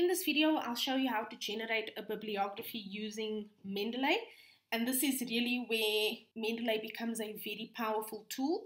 In this video, I'll show you how to generate a bibliography using Mendeley. And this is really where Mendeley becomes a very powerful tool.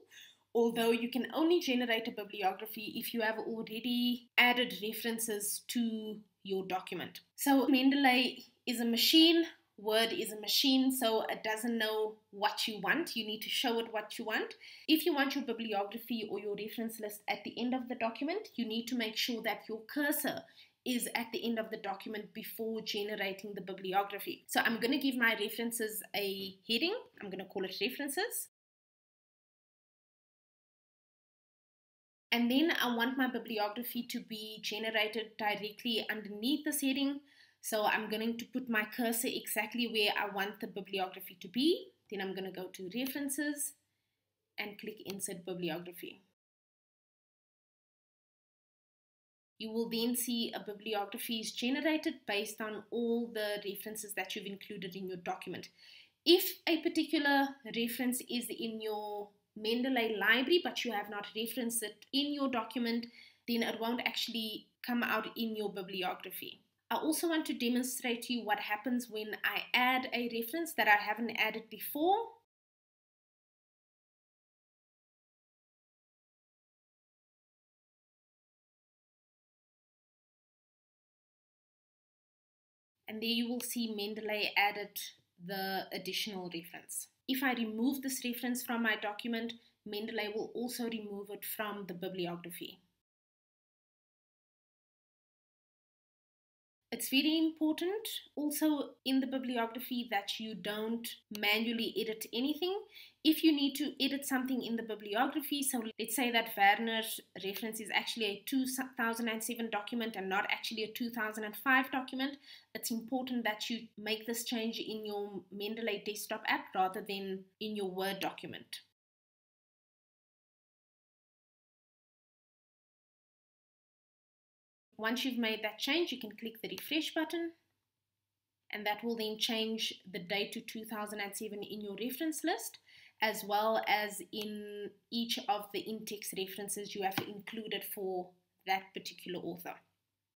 Although you can only generate a bibliography if you have already added references to your document. So Mendeley is a machine Word is a machine, so it doesn't know what you want. You need to show it what you want. If you want your bibliography or your reference list at the end of the document, you need to make sure that your cursor is at the end of the document before generating the bibliography. So I'm going to give my references a heading. I'm going to call it references. And then I want my bibliography to be generated directly underneath this heading. So I'm going to put my cursor exactly where I want the bibliography to be. Then I'm going to go to references and click insert bibliography. You will then see a bibliography is generated based on all the references that you've included in your document. If a particular reference is in your Mendeley library, but you have not referenced it in your document, then it won't actually come out in your bibliography. I also want to demonstrate to you what happens when I add a reference that I haven't added before. And there you will see Mendeley added the additional reference. If I remove this reference from my document, Mendeley will also remove it from the bibliography. It's very important also in the bibliography that you don't manually edit anything. If you need to edit something in the bibliography, so let's say that Werner's reference is actually a 2007 document and not actually a 2005 document, it's important that you make this change in your Mendeley desktop app rather than in your Word document. Once you've made that change, you can click the refresh button and that will then change the date to 2007 in your reference list as well as in each of the in-text references you have included for that particular author.